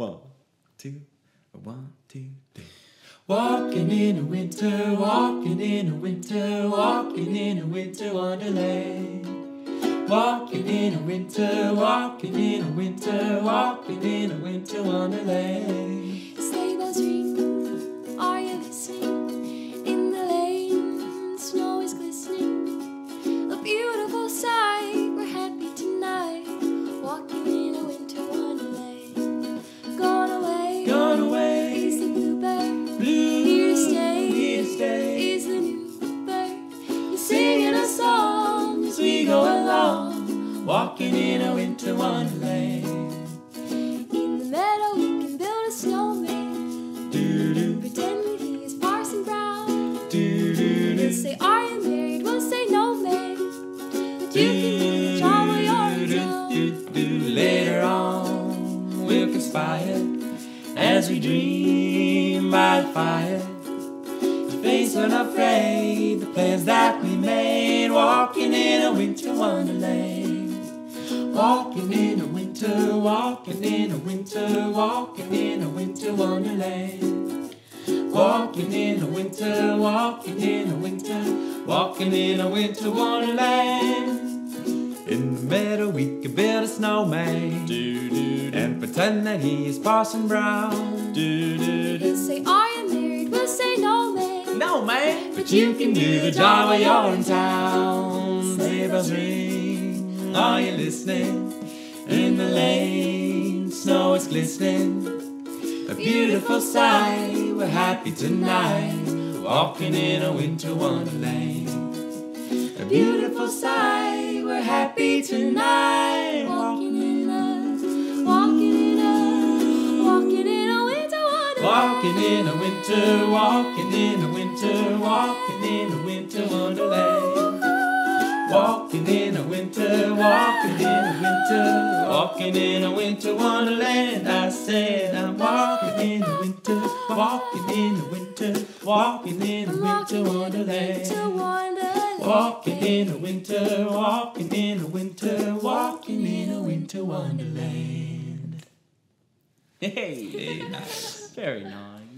One, two, one, two, three. Walking in a winter, walking in a winter, walking in a winter wonderland. Walking in a winter, walking in a winter, walking in a winter wonderland. Gone away, is the bluebird. blue, Here to stay, here to stay. is the new bird. He's singing a song as we go along. Walking in a winter wonderland. In the meadow, we can build a snowman. Do do Pretend that he is Parson Brown. do do He'll do. say, Are you married? We'll say, No, man. But you can do the job while you're in town. Later on, we'll conspire as we dream by the fire. To face unafraid the plans that we made, walking in a winter wonderland. Walking in a winter, walking in a winter, walking in a winter wonderland. Walking in a winter, walking in a winter, walking in a winter wonderland. In the meadow we could build a snowman Do, do, do, and pretend that he is Parson Brown. do, do, do. He'll say, I am married? We'll say, No, man. No man, but you can do the job while you're in town. Sleigh bells ring, are you listening? In the lane, snow is glistening. A beautiful sight, we're happy tonight, walking in a winter wonderland. A beautiful sight, we're happy tonight, Walking in a, walking in a, walking in a winter wonderland. Walking in a winter, walking in a winter, walking in a winter wonderland. Walking in a winter, walking in a winter, walking in a winter wonderland. I said I'm walking in a winter, walking in a winter, walking in a winter wonderland. Walking in a winter, walking in a winter, walking in a winter wonderland. Hey, Hey, nice. very nice.